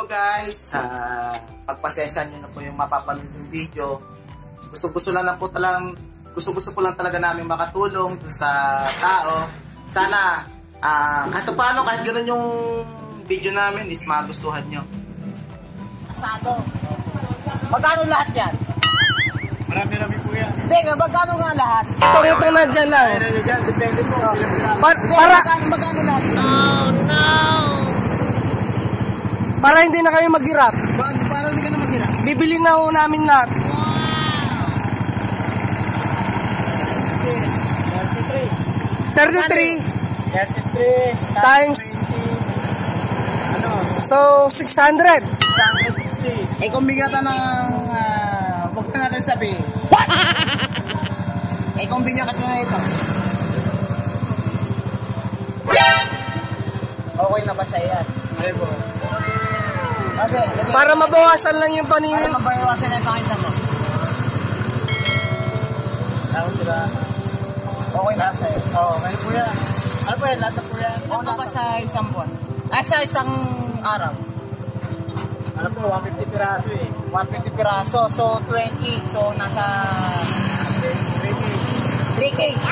Hello guys! Uh, pagpasensya nyo na po yung mapapanood yung video. Gusto-gusto lang, lang po talang gusto-gusto po lang talaga namin makatulong sa tao. Sana uh, kahit paano, kahit ganoon yung video namin is magustuhan nyo. Asado. Magkano lahat yan? Marami-rami po yan. Hindi, magkano nga lahat? Itong itong nandyan lang. Depende po. Para, para, magkano, lahat? Para hindi na kayo maghirap. Ba- Para hindi ka na maghirap. Bibili na ho namin lahat. 33 33 times, Ano? so 600. 160. Eh kung bigatan ng... Uh, huwag na natin sabihin. eh kung bigyan ka na ito. Okay na ba sa'yo yan? Ayun po. Para mabawasan lang yung Para paninil. mabayawasan na yung pakita mo. Tawag. Okay na sa'yo? Oo, may po yan. Ano po yan? Lahat na po yan. Okay na ba sa isang buwan? Ay, sa isang araw? Ano po, 150 piraso eh. 150 piraso. So, 20. So, nasa 3K. 3K.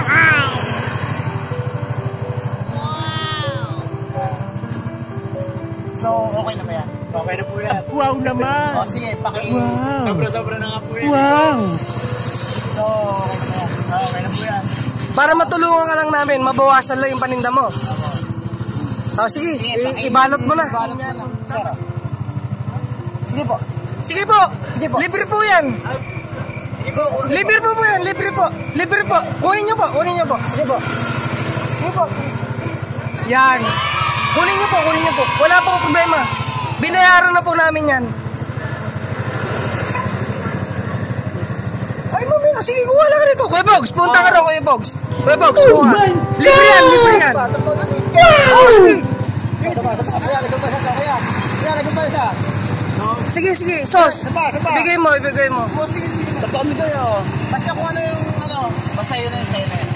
So, okay na ba yan? Okay na po yan. Wow naman! O, sige, paki... Sobra-sobra na nga po yan. So, okay na yan. Okay na po yan. Para matulungan ka lang namin, mabawasan lang yung paninda mo. Oh, sige, Sige, ibalot mo na. Ibalot mo na. Sir. Sige po. Sige po, Sige po. libre po yan. Libre po po yan, libre po. Libre po. Kunin nyo po, kunin nyo po. Sige po. Sige po. Yan. Kunin nyo po, kunin nyo po. Wala po problema. Binayaran na po namin yan. Ay, mami, ah, sige, kuha lang ka dito. Kuya Bogs, punta ka raw, Kuya Bogs. Kuya Bogs, kuha. Libre yan, libre yan. Oh, sige. Sige, sige, sos. Ibigay mo, ibigay mo. O, sige, sige. Tapos kayo. Basta kung ano yung, ano, basta yun na yun, sa'yo na yun.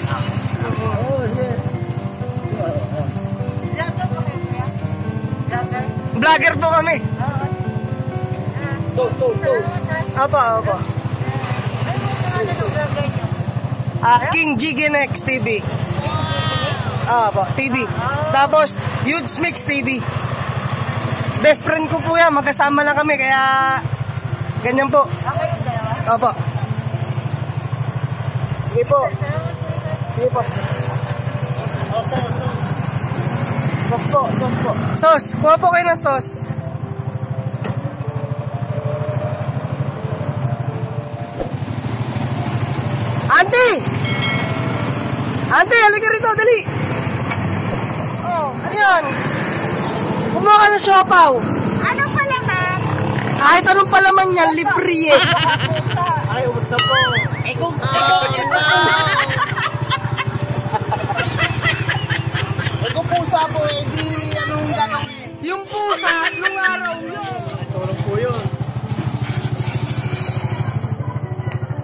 Vlogger po kami. Go, go, go. Opo, opo. Ah, King Giginex TV. Ah, TV. Tapos, Huge Mix TV. Best friend ko po yan, magkasama lang kami, kaya ganyan po. Opo. Sige po. Sige po. Oso, oso. Sos po, sos po. Sos, kuha po kayo ng sos. Auntie! Auntie, halika rito, dali! Oh, ano yan? Kumuha ka ng siopaw. Ano pala ma'am? Kahit anong palaman yan, libre eh. Ay, ubos na po. Eh kung, eh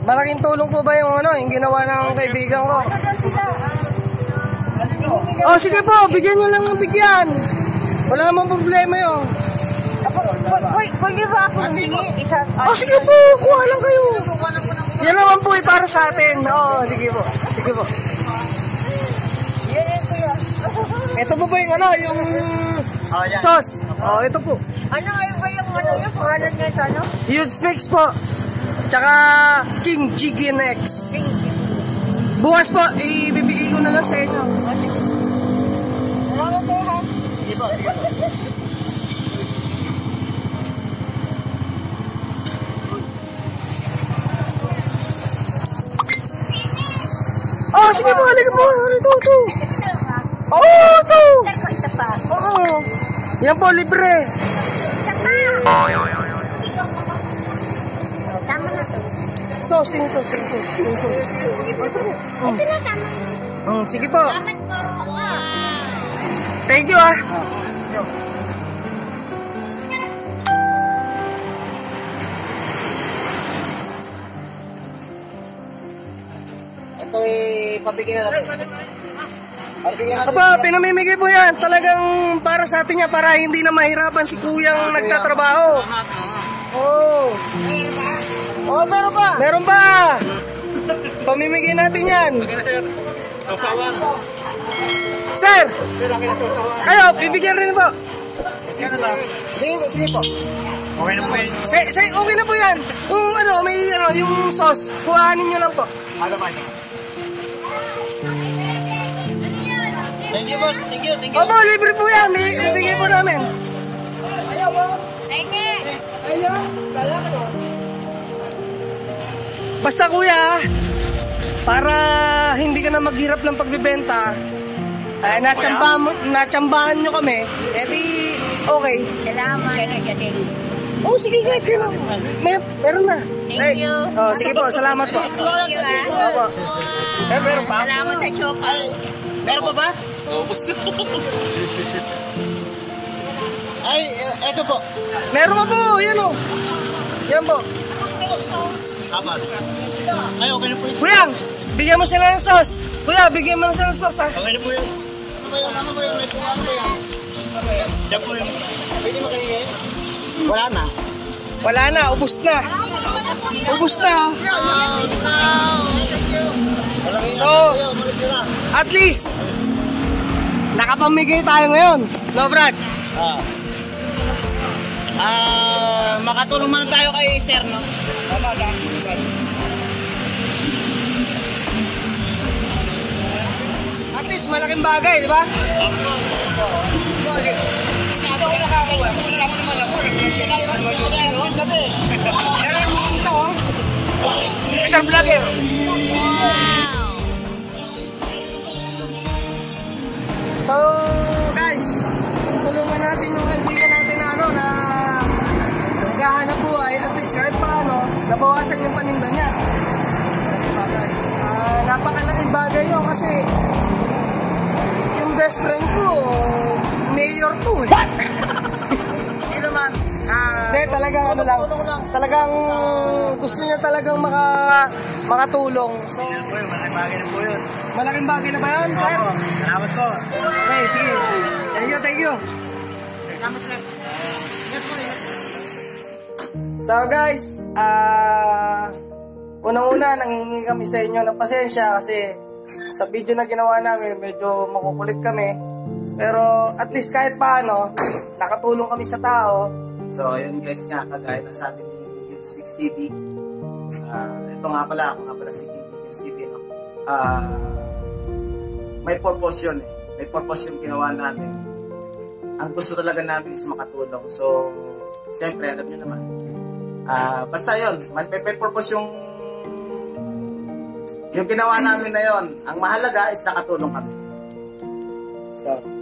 Malaking tulong po ba yung ano, yung ginawa ng kaibigan ko? Oh, sige po, bigyan nyo lang ng bigyan. Wala namang problema yun. Pwede ba ako humingi? Oh, sige po, kuha lang kayo. Yan naman po eh, para sa atin. Oo, sige po. Sige po. Ito po ba yung ano, yung yan. sauce? Oh, ito po. Ano ngayon ba yung ano yung pangalan niya sa ano? Huge mix po. Tsaka King Jiggy Next. Bukas po, ibibigay ko na lang sa inyo. Salamat po ha. Sige po, sige po. Oh, sige po, halika po. Ito, ito. Oo, oh, ito. Isa pa. Oo. Yan po, libre. Isa pa. Tama na to. Sauce, yung sauce, yung sauce. Yung sauce. Ito na tama. Mm, sige po. Salamat po. Thank you ah. Ito eh, pabigyan na natin. Aba, pinamimigay po yan. Talagang para sa atin yan, para hindi na mahirapan si kuyang nagtatrabaho. Oh, Oh, meron pa. meron pa. Pamimigay natin yan. Sir, kayo, bibigyan rin po. Sige, po, sige po. Okay na po yun. Say, say, okay na po yan. Kung ano, may ano, yung sauce, kuhanin nyo lang po. Ano ba ito? Thank you, boss. Thank you, thank you. Opo, libre po yan. May, bibigay po namin. Basta kuya, para hindi ka na maghirap ng pagbibenta, ay natsambahan, mo- natsambahan nyo kami, edi okay. Oh, sige, kahit ka lang. May, meron na. Thank you. Oh, sige po, salamat po. Thank you, ah. Opo. Sir, meron pa? Salamat sa Shopee. Meron pa ba? Ay, eh, eto po. Meron pa po, yan o. Yan po. Tama. Ay, okay na po yun. Kuya, bigyan mo sila ng sauce. Kuya, bigyan mo sila ng sauce ha. Okay na po yun. Ano ba yun? May ano ba yan? Siya po yun. Pwede makalingin? Wala na. Wala na, ubus na. Ubus na. oh. So, at least, nakapamigay tayo ngayon. No, Brad? Ah. Ah, makatulong man tayo kay Sir, no? Tama lang. At least, malaking bagay, di ba? Isang vlogger. So, guys, tulungan natin yung kaibigan natin na ano, na naghahanap buhay at least kahit paano, nabawasan yung paninda niya. Ah, napakalaking bagay yun kasi best friend ko, mayor to eh. Hindi naman. Ah, Hindi, talagang ano lang, talagang gusto niya talagang maka, makatulong. So, Yan po yun. Malaking bagay na po yun. malaking bagay na ba yun, sir? Opo. Salamat po. Okay, sige. Thank you, thank you. Salamat, Sir. Yes po, yes. So guys, ah unang-una nanghingi kami sa inyo ng pasensya kasi sa video na ginawa namin medyo makukulit kami. Pero at least kahit paano, nakatulong kami sa tao. So, ayun guys nga, kagaya ng sabi ni Youth Speaks TV. Ah, ito nga pala, ako nga pala si Youth TV. No? Ah, may purpose yun eh. May purpose yung ginawa namin. Ang gusto talaga namin is makatulong. So, siyempre, alam nyo naman. Ah, basta yun, may, may purpose yung yung ginawa namin na yon. Ang mahalaga is nakatulong kami. So,